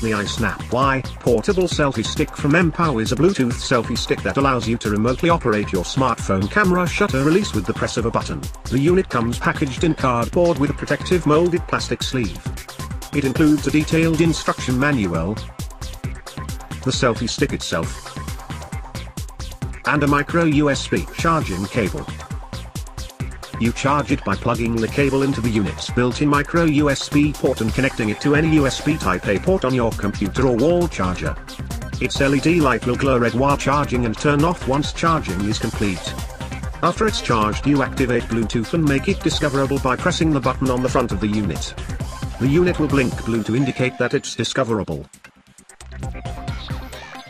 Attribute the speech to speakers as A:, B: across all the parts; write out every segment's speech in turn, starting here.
A: The iSnap Y portable selfie stick from Mpow is a Bluetooth selfie stick that allows you to remotely operate your smartphone camera shutter release with the press of a button. The unit comes packaged in cardboard with a protective molded plastic sleeve. It includes a detailed instruction manual, the selfie stick itself, and a micro USB charging cable. You charge it by plugging the cable into the unit's built-in micro USB port and connecting it to any USB Type A port on your computer or wall charger. Its LED light will glow red while charging and turn off once charging is complete. After it's charged you activate Bluetooth and make it discoverable by pressing the button on the front of the unit. The unit will blink blue to indicate that it's discoverable.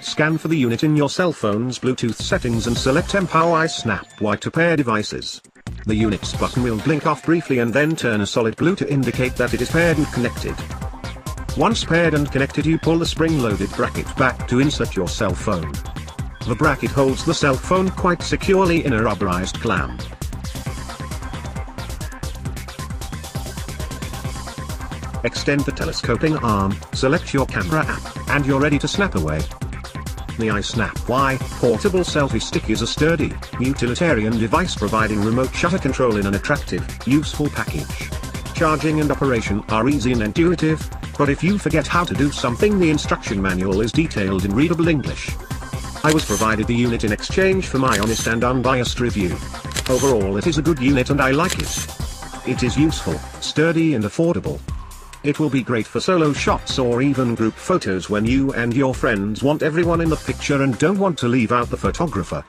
A: Scan for the unit in your cell phone's Bluetooth settings and select Mpow iSnap Y to pair devices. The unit's button will blink off briefly and then turn a solid blue to indicate that it is paired and connected. Once paired and connected you pull the spring-loaded bracket back to insert your cell phone. The bracket holds the cell phone quite securely in a rubberized clamp. Extend the telescoping arm, select your camera app, and you're ready to snap away. The iSnap Y portable selfie stick is a sturdy, utilitarian device providing remote shutter control in an attractive, useful package. Charging and operation are easy and intuitive, but if you forget how to do something the instruction manual is detailed in readable English. I was provided the unit in exchange for my honest and unbiased review. Overall it is a good unit and I like it. It is useful, sturdy and affordable. It will be great for solo shots or even group photos when you and your friends want everyone in the picture and don't want to leave out the photographer.